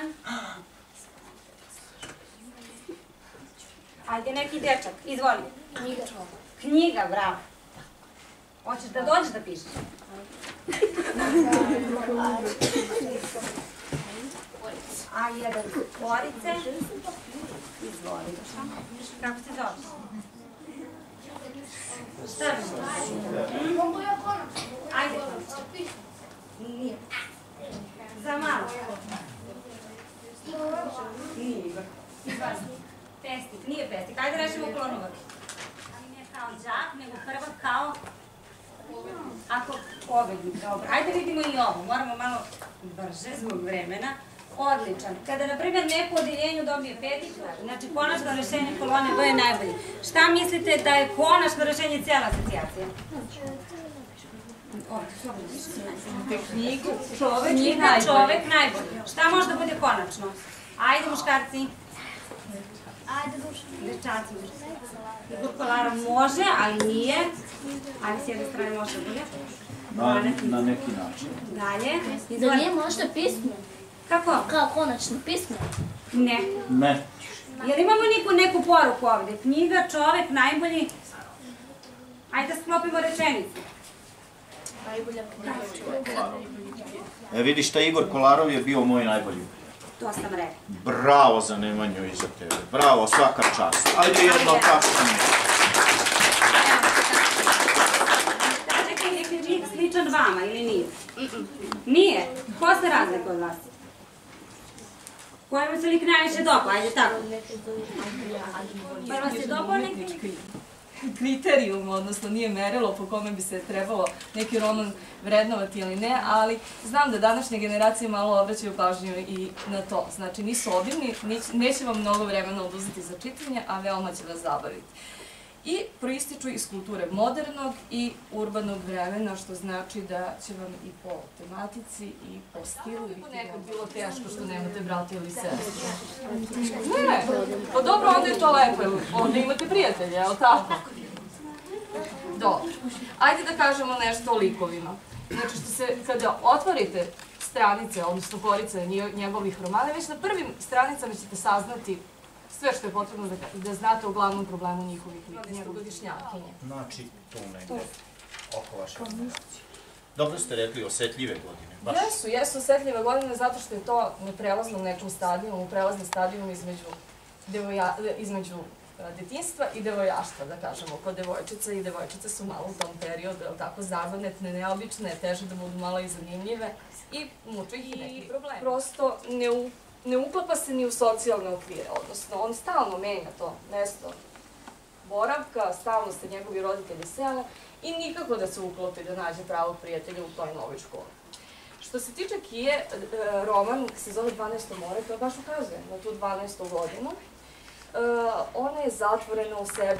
jedan. Ajde, neki dečak, izvoli. Knjiga. Knjiga, bravo. Hoćeš da dođeš da pišeš? A jedan korice. Izvoli. Kako se zoveš? Šta bi konačno? Ajde. Nije. Za malo. Pestik, nije pestik. Ajde rešimo klonovak. Ali ne kao džak, nego prvo kao Ako pobednik, dobro. Ajde vidimo i ovo, moramo malo brže zbog vremena. Odličan. Kada, na primjer, neko odeljenju dobije peticu, znači konačno rešenje kolone B je najbolje. Šta mislite da je konačno rešenje cijela asocijacija? Knjigu. Čovek, knjiga, čovek najbolje. Šta može da bude konačno? Ajde, muškarci. Ajde. Dečaci. Igor Kolara može, ali nije. Ajde, s jedne strane može da bude. Na, na neki način. Dalje. Da nije možda pismo? Kako? Kao konačno pismo? Ne. Ne. Jel imamo neku, neku poruku ovde? Knjiga, čovek, najbolji? Ajde da sklopimo rečenicu. Najbolja knjiga. E vidi šta Igor Kolarov je bio moj najbolji. To sam rekla. Bravo za Nemanju i za tebe. Bravo, svaka čast. Ajde jedno tapšanje. Čekaj, je li lik sličan vama ili nije? Nije. Ko se razlikuje od vas? Kojemu se lik najviše dopao? Ajde tako. Prvo se dopao neki? Kriterijum, odnosno nije merilo po kome bi se trebalo neki roman vrednovati ili ne, ali znam da današnje generacije malo obraćaju pažnju i na to. Znači, nisu obimni, neć- neće vam mnogo vremena oduzeti za čitanje, a veoma će vas zabaviti. I proističu iz kulture modernog i urbanog vremena, što znači da će vam i po tematici i po stilu biti nekad bilo teško što nemate brata ili sestru. Ne, ne, pa dobro, onda je to lepo, onda imate prijatelje, je li tako? Dobro. Ajde da kažemo nešto o likovima. Znači, što se, kada otvorite stranice, odnosno korice nje- njegovih romana, već na prvim stranicama ćete saznati sve što je potrebno da, da znate o glavnom problemu njihovih likova, njegogodišnjakinje. Znači, tu negde, oko vaše. Dobro ste rekli, osetljive godine. Baš. Jesu, jesu osetljive godine zato što je to na prelaznom nekom stadijumu, prelazni stadijum između, devoja, između e, detinstva i devojaštva, da kažemo, kod devojčica i devojčice su malo u tom periodu, jel tako, zagonetne, neobične, teže da budu malo i zanimljive i muče ih i neki problem. Prosto ne, u, ne uklapa se ni u socijalne okvire, odnosno on stalno menja to mesto boravka, stalno se njegovi roditelji sele i nikako da se uklopi da nađe pravog prijatelja u toj novoj školi. Što se tiče Kije, e, roman se zove 12. more, to baš ukazuje na tu 12. godinu. E, Ona je zatvorena u sebe,